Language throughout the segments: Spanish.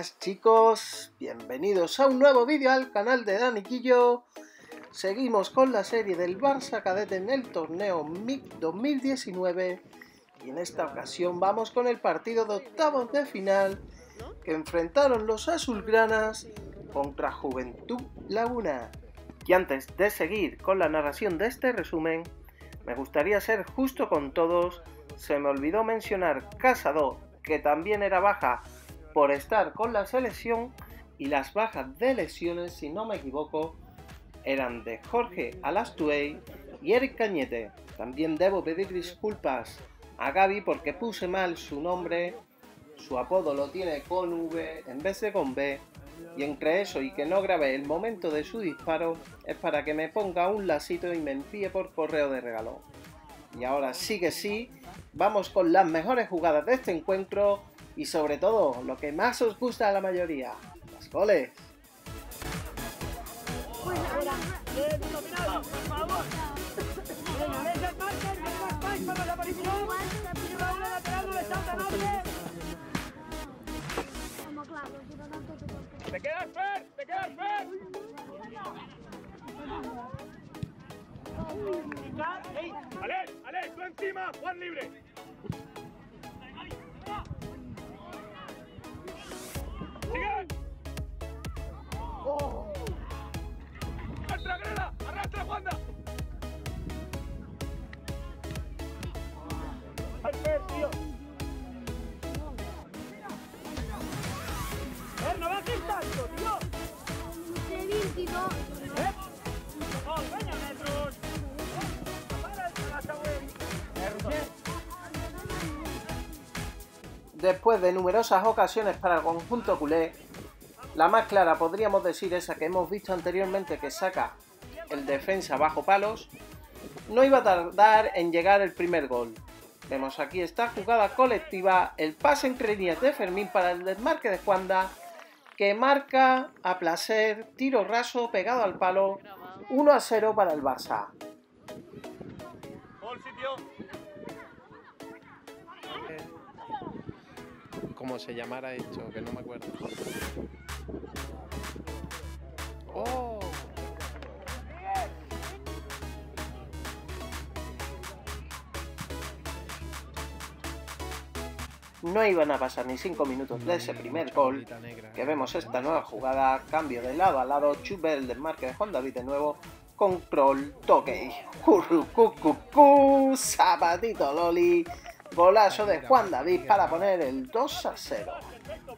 chicos, bienvenidos a un nuevo vídeo al canal de Daniquillo. Seguimos con la serie del Barça Cadete en el torneo MIC 2019 y en esta ocasión vamos con el partido de octavos de final que enfrentaron los azulgranas contra Juventud Laguna. Y antes de seguir con la narración de este resumen, me gustaría ser justo con todos, se me olvidó mencionar Casado, que también era baja por estar con la selección y las bajas de lesiones, si no me equivoco, eran de Jorge Alastuey y Eric Cañete. También debo pedir disculpas a Gaby porque puse mal su nombre, su apodo lo tiene con V en vez de con B, y entre eso y que no grabé el momento de su disparo es para que me ponga un lasito y me envíe por correo de regalo. Y ahora sí que sí, vamos con las mejores jugadas de este encuentro y sobre todo lo que más os gusta a la mayoría, los goles. ¡Te quedas, Fer! ¡Te quedas, Fer! ¡Ey! ¡Ale! ¡Ale! ¡Tú encima! ¡Juan libre! Después de numerosas ocasiones para el conjunto culé, la más clara podríamos decir esa que hemos visto anteriormente que saca el defensa bajo palos, no iba a tardar en llegar el primer gol. Vemos aquí esta jugada colectiva, el pase entre líneas de Fermín para el desmarque de Juanda, que marca a placer, tiro raso pegado al palo, 1 a 0 para el Barça. ¿Cómo se llamara esto? Que no me acuerdo. ¡Oh! No iban a pasar ni 5 minutos de ese primer gol, que vemos esta nueva jugada, cambio de lado a lado, Chubel del marque de Juan David de nuevo, control, toque, currucucucú, zapatito loli, golazo de Juan David para poner el 2 a 0. Perfecto,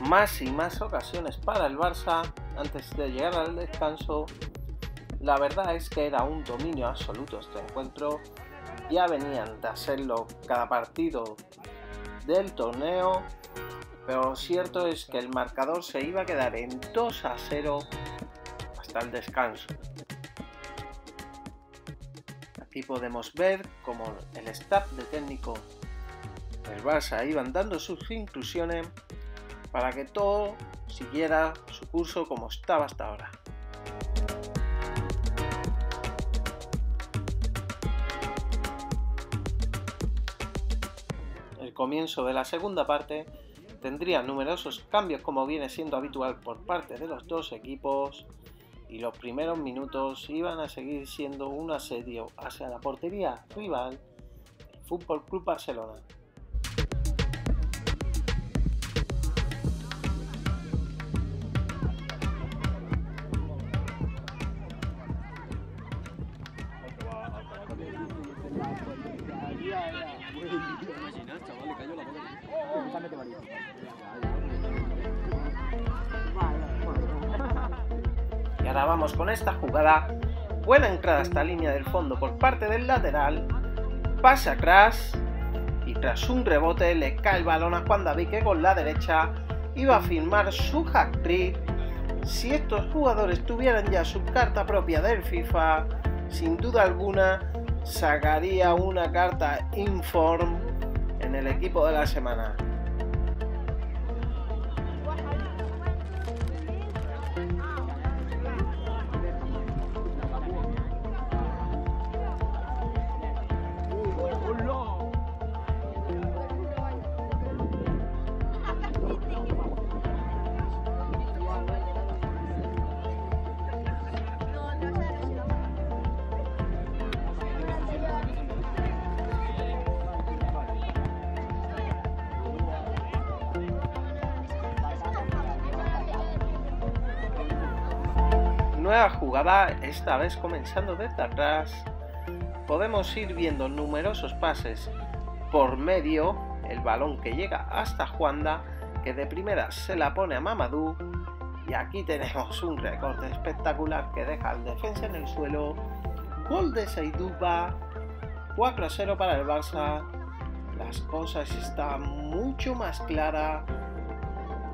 Más y más ocasiones para el Barça antes de llegar al descanso. La verdad es que era un dominio absoluto este encuentro. Ya venían de hacerlo cada partido del torneo. Pero lo cierto es que el marcador se iba a quedar en 2 a 0 el descanso. Aquí podemos ver cómo el staff de técnico del Barça iban dando sus inclusiones para que todo siguiera su curso como estaba hasta ahora. El comienzo de la segunda parte tendría numerosos cambios como viene siendo habitual por parte de los dos equipos y los primeros minutos iban a seguir siendo un asedio hacia la portería rival, el Fútbol Club Barcelona. Vamos con esta jugada. Buena entrada hasta línea del fondo por parte del lateral. Pasa atrás. Y tras un rebote le cae el balón a Juan David que con la derecha iba a firmar su hack trick. Si estos jugadores tuvieran ya su carta propia del FIFA, sin duda alguna sacaría una carta Inform en el equipo de la semana. Nueva jugada, esta vez comenzando desde atrás. Podemos ir viendo numerosos pases por medio, el balón que llega hasta Juanda, que de primera se la pone a Mamadou. Y aquí tenemos un recorte espectacular que deja al defensa en el suelo. Gol de Seiduba, 4 a 0 para el Barça. Las cosas están mucho más claras,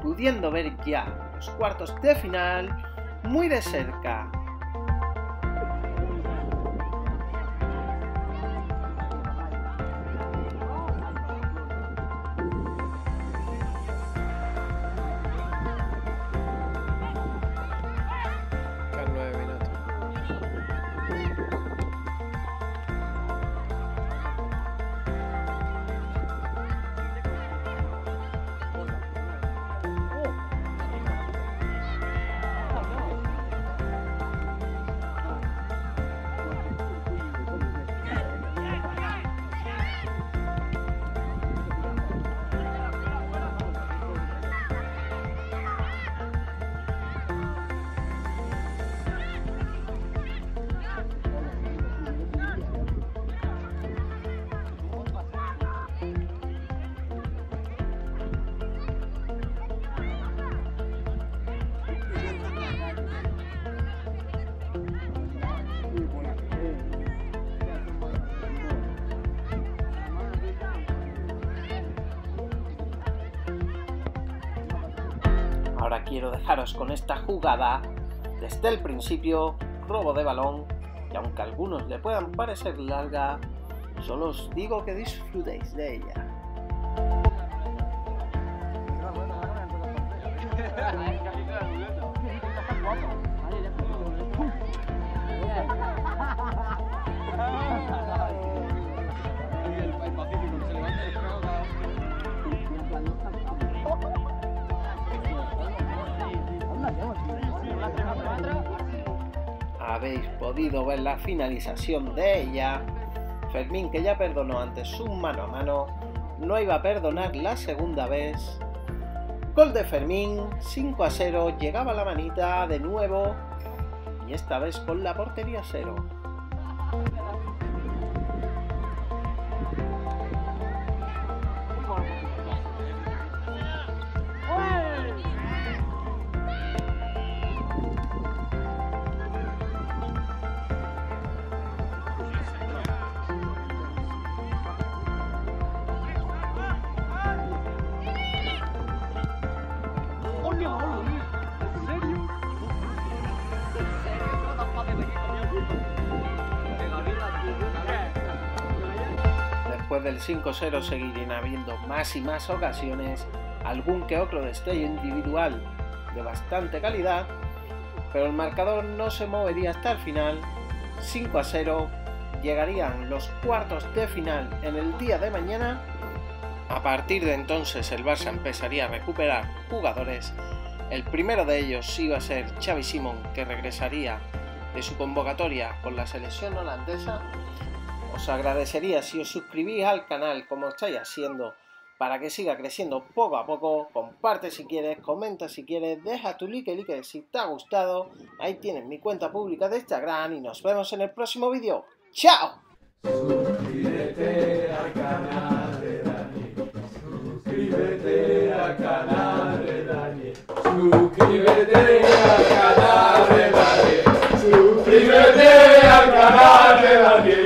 pudiendo ver ya los cuartos de final muy de cerca. Quiero dejaros con esta jugada desde el principio, robo de balón, y aunque a algunos le puedan parecer larga, solo os digo que disfrutéis de ella. Habéis podido ver la finalización de ella. Fermín, que ya perdonó antes su mano a mano, no iba a perdonar la segunda vez. Gol de Fermín, 5 a 0, llegaba la manita de nuevo y esta vez con la portería cero. Después del 5-0 seguirían habiendo más y más ocasiones, algún que otro destello individual de bastante calidad, pero el marcador no se movería hasta el final. 5 a 0 llegarían los cuartos de final en el día de mañana. A partir de entonces el Barça empezaría a recuperar jugadores. El primero de ellos iba a ser Xavi Simon, que regresaría de su convocatoria con la selección holandesa. Os agradecería si os suscribís al canal como estáis haciendo para que siga creciendo poco a poco. Comparte si quieres, comenta si quieres, deja tu like, like si te ha gustado. Ahí tienes mi cuenta pública de Instagram y nos vemos en el próximo vídeo. ¡Chao! Suscríbete al canal de Suscríbete al canal de Dani. Suscríbete al canal de Suscríbete al canal de Dani.